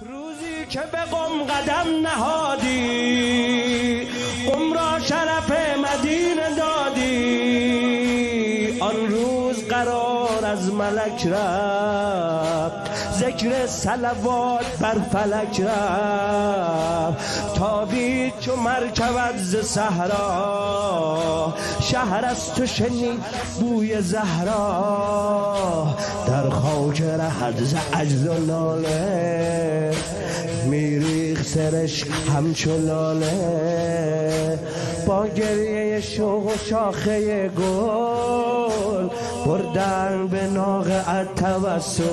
روزی که به قم قدم نهادی قم را شرف مدینه دادی. آن روز قرار از ملک رفت ذکر سلوات بر فلک رفت. تابید چو مرکبت ز صحرا شهر از تو شنید بوی زهرا. خاک رهد ز عجز و ناله میریخ سرش همچو لاله. با گریه شوق و شاخه گل بردن به ناغ التوسل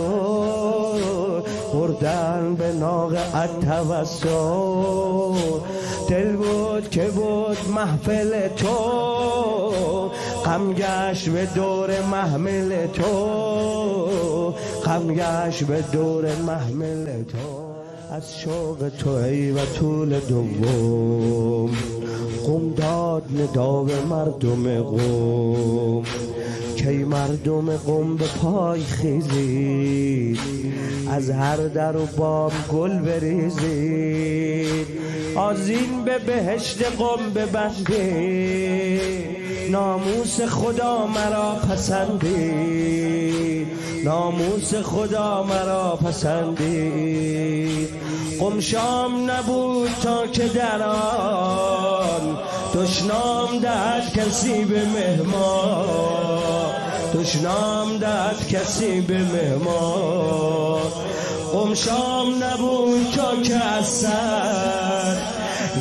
بردن به ناغ التوسل دل بود که بود محفل تو. غم گشت به دور محمل تو غم گشت به دور محمل تو. از شوق تو ای و طول دوم قم داد ندا به مردم قوم. کی مردم قم به پای خیزید از هر در و بام گل بریزید. آزین به بهشت قم ببندید ناموس خدا مرا پسندید. ناموس خدا مرا پسندید. قم شام نبود تا که در آن دشنام دهد کسی به مهمان. دشنام دهد کسی به مهمان. قم شام نبود تا که از سر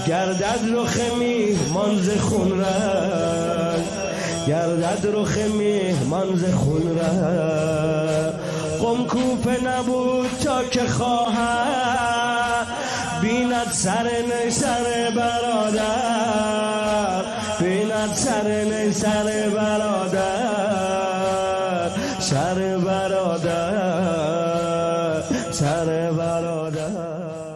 گردد رخ میهمان ز خون رنگ. گردد رخ میهمان ز خون رنگ. قم کوفه نبود تا که خواهد بیند سر نی سر برادر. برادر سر نی برادر سر برادر سر برادر.